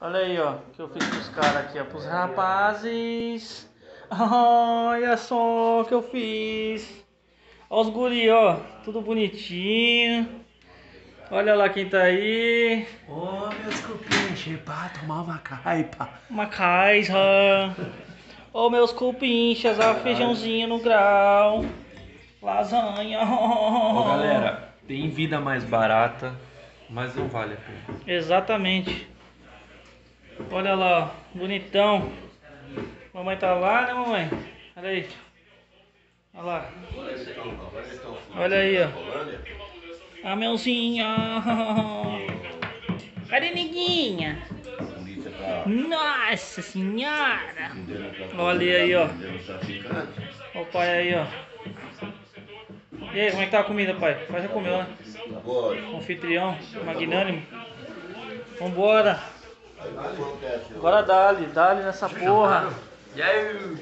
Olha aí, ó, o que eu fiz pros caras aqui, ó, pros rapazes. Olha só o que eu fiz. Olha os guri, ó, tudo bonitinho. Olha lá quem tá aí. Ô, oh, meus cupinches, pá, tomar uma caipa. Uma caixa. Ô, oh, meus cupinchas, ó, feijãozinho no grau. Lasanha. Ô, galera, tem vida mais barata, mas não vale a pena. Exatamente. Olha lá, bonitão. Mamãe tá lá, né, mamãe? Olha aí. Olha lá. Olha aí, ó. A melzinha. Cadê neguinha? Nossa senhora. Olha aí, ó. Olha o pai aí, ó. E aí, como é que tá a comida, pai? Faz a comida, né? Anfitrião, magnânimo. Vambora. Agora dá-lhe, dá-lhe nessa porra. E aí?